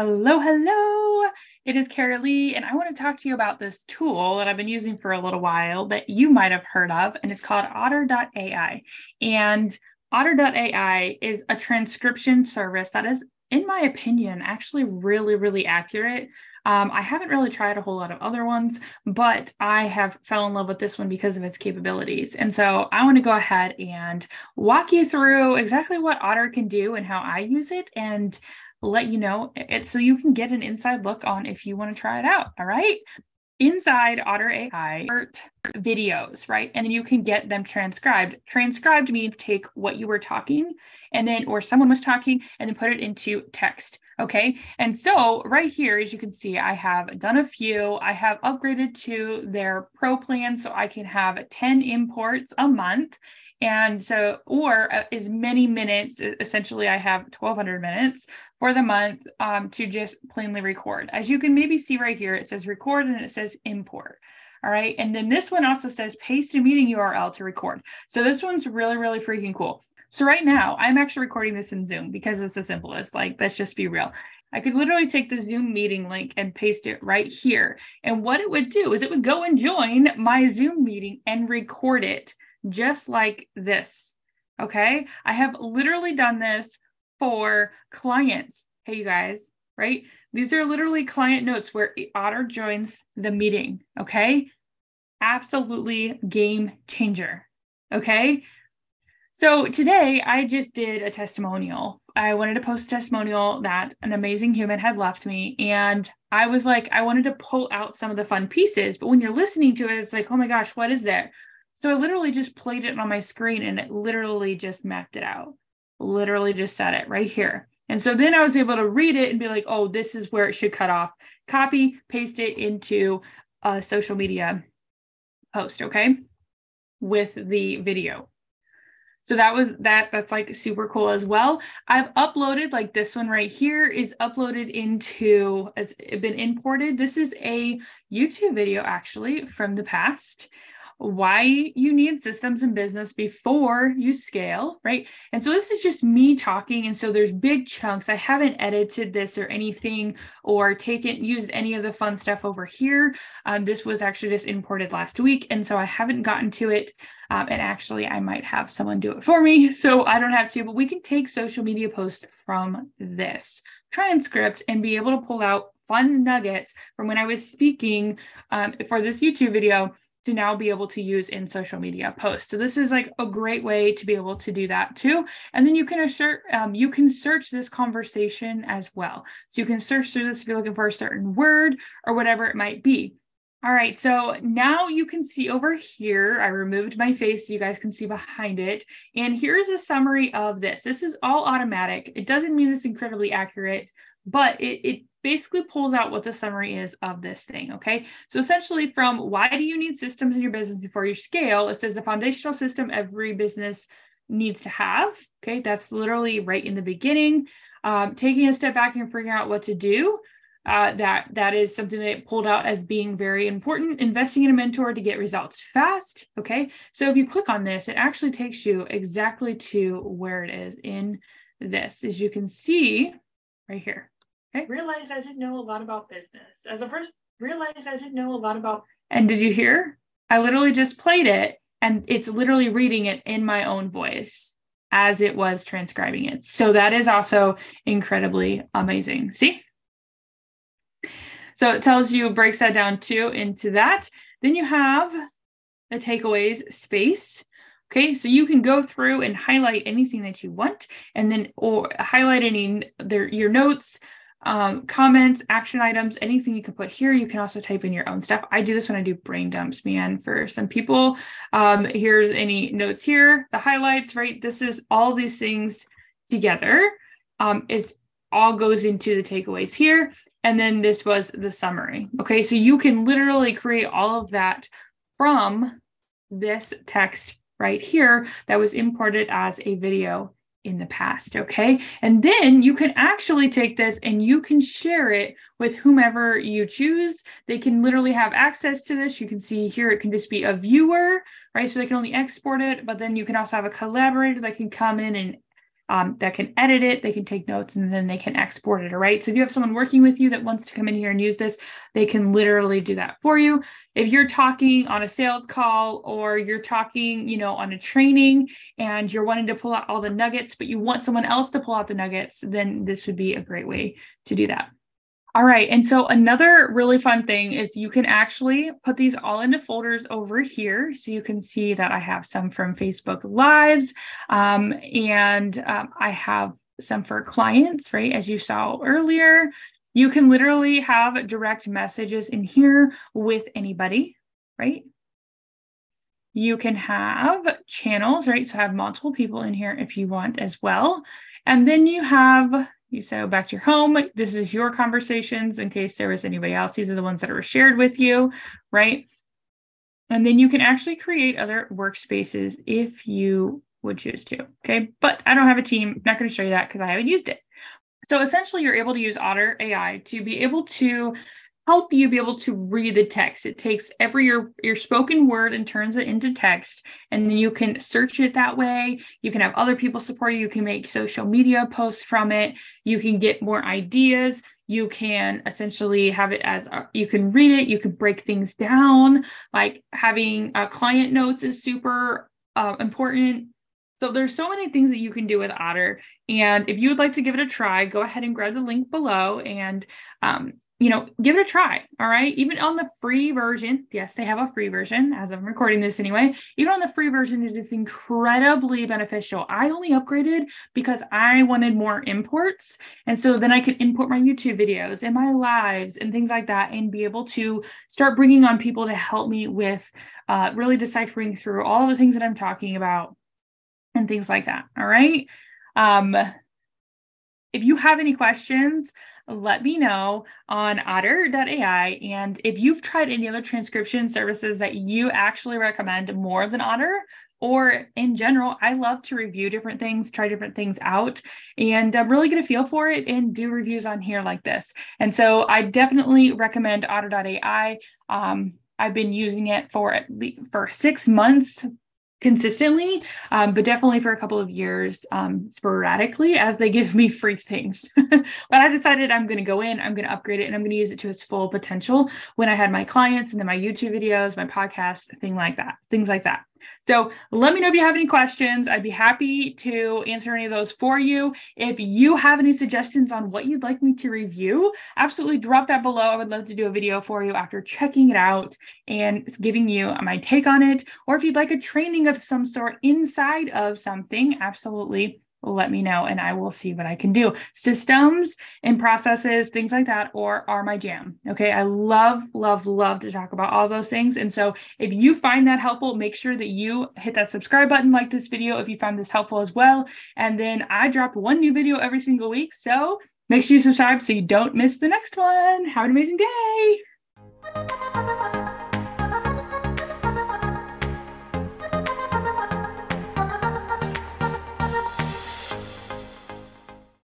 Hello, hello. It is Kara Lee, and I want to talk to you about this tool that I've been using for a little while that you might have heard of, and it's called Otter.ai. And Otter.ai is a transcription service that is, in my opinion, actually really, really accurate. Um, I haven't really tried a whole lot of other ones, but I have fell in love with this one because of its capabilities. And so I want to go ahead and walk you through exactly what Otter can do and how I use it and let you know it so you can get an inside look on if you want to try it out. All right. Inside Otter AI videos, right? And then you can get them transcribed. Transcribed means take what you were talking and then, or someone was talking, and then put it into text. Okay. And so right here, as you can see, I have done a few. I have upgraded to their pro plan so I can have 10 imports a month. And so, or uh, as many minutes, essentially, I have 1200 minutes for the month um, to just plainly record. As you can maybe see right here, it says record and it says import. All right. And then this one also says paste a meeting URL to record. So this one's really, really freaking cool. So right now I'm actually recording this in Zoom because it's the simplest. Like, let's just be real. I could literally take the Zoom meeting link and paste it right here. And what it would do is it would go and join my Zoom meeting and record it just like this. Okay. I have literally done this for clients. Hey, you guys, right? These are literally client notes where Otter joins the meeting. Okay. Absolutely game changer. Okay. So today I just did a testimonial. I wanted to post a testimonial that an amazing human had left me. And I was like, I wanted to pull out some of the fun pieces. But when you're listening to it, it's like, oh my gosh, what is there? So I literally just played it on my screen and it literally just mapped it out literally just said it right here. And so then I was able to read it and be like, oh, this is where it should cut off. Copy, paste it into a social media post, okay? With the video. So that was that that's like super cool as well. I've uploaded like this one right here is uploaded into it's been imported. This is a YouTube video actually from the past why you need systems in business before you scale, right? And so this is just me talking. And so there's big chunks. I haven't edited this or anything or taken, used any of the fun stuff over here. Um, this was actually just imported last week. And so I haven't gotten to it. Um, and actually, I might have someone do it for me. So I don't have to, but we can take social media posts from this transcript and be able to pull out fun nuggets from when I was speaking um, for this YouTube video to now be able to use in social media posts. So this is like a great way to be able to do that too. And then you can assert, um, you can search this conversation as well. So you can search through this if you're looking for a certain word or whatever it might be. All right, so now you can see over here, I removed my face so you guys can see behind it. And here's a summary of this. This is all automatic. It doesn't mean it's incredibly accurate, but it, it basically pulls out what the summary is of this thing. Okay. So essentially, from why do you need systems in your business before you scale? It says the foundational system every business needs to have. Okay. That's literally right in the beginning. Um, taking a step back and figuring out what to do. Uh, that that is something that pulled out as being very important. Investing in a mentor to get results fast. Okay, so if you click on this, it actually takes you exactly to where it is in this. As you can see right here. Okay. Realized I didn't know a lot about business. As a first, realized I didn't know a lot about. And did you hear? I literally just played it and it's literally reading it in my own voice as it was transcribing it. So that is also incredibly amazing. See? So it tells you, breaks that down too into that. Then you have the takeaways space. Okay, so you can go through and highlight anything that you want, and then or highlight any their your notes, um, comments, action items, anything you can put here. You can also type in your own stuff. I do this when I do brain dumps, man, for some people. Um, here's any notes here, the highlights, right? This is all these things together um, is all goes into the takeaways here. And then this was the summary. Okay, so you can literally create all of that from this text right here that was imported as a video in the past. Okay. And then you can actually take this and you can share it with whomever you choose. They can literally have access to this. You can see here, it can just be a viewer, right? So they can only export it, but then you can also have a collaborator that can come in and um, that can edit it, they can take notes, and then they can export it. All right. So if you have someone working with you that wants to come in here and use this, they can literally do that for you. If you're talking on a sales call or you're talking, you know, on a training and you're wanting to pull out all the nuggets, but you want someone else to pull out the nuggets, then this would be a great way to do that. All right. And so another really fun thing is you can actually put these all into folders over here. So you can see that I have some from Facebook Lives um, and um, I have some for clients, right? As you saw earlier, you can literally have direct messages in here with anybody, right? You can have channels, right? So have multiple people in here if you want as well. And then you have you so back to your home. This is your conversations in case there was anybody else. These are the ones that were shared with you, right? And then you can actually create other workspaces if you would choose to. Okay. But I don't have a team. I'm not going to show you that because I haven't used it. So essentially, you're able to use Otter AI to be able to help you be able to read the text. It takes every your your spoken word and turns it into text, and then you can search it that way. You can have other people support you. You can make social media posts from it. You can get more ideas. You can essentially have it as a, you can read it. You can break things down. Like having uh, client notes is super uh, important. So there's so many things that you can do with Otter. And if you would like to give it a try, go ahead and grab the link below and um, you know, give it a try. All right. Even on the free version, yes, they have a free version as I'm recording this anyway. Even on the free version, it is incredibly beneficial. I only upgraded because I wanted more imports. And so then I could import my YouTube videos and my lives and things like that and be able to start bringing on people to help me with uh, really deciphering through all the things that I'm talking about and things like that. All right. Um, if you have any questions, let me know on otter.ai. And if you've tried any other transcription services that you actually recommend more than Otter, or in general, I love to review different things, try different things out, and uh, really get a feel for it and do reviews on here like this. And so I definitely recommend otter.ai. Um, I've been using it for at least for six months consistently, um, but definitely for a couple of years um, sporadically as they give me free things. but I decided I'm going to go in, I'm going to upgrade it, and I'm going to use it to its full potential when I had my clients and then my YouTube videos, my podcast, thing like that, things like that. So let me know if you have any questions. I'd be happy to answer any of those for you. If you have any suggestions on what you'd like me to review, absolutely drop that below. I would love to do a video for you after checking it out and giving you my take on it. Or if you'd like a training of some sort inside of something, absolutely let me know and I will see what I can do. Systems and processes, things like that, or are my jam. Okay. I love, love, love to talk about all those things. And so if you find that helpful, make sure that you hit that subscribe button, like this video if you found this helpful as well. And then I drop one new video every single week. So make sure you subscribe so you don't miss the next one. Have an amazing day.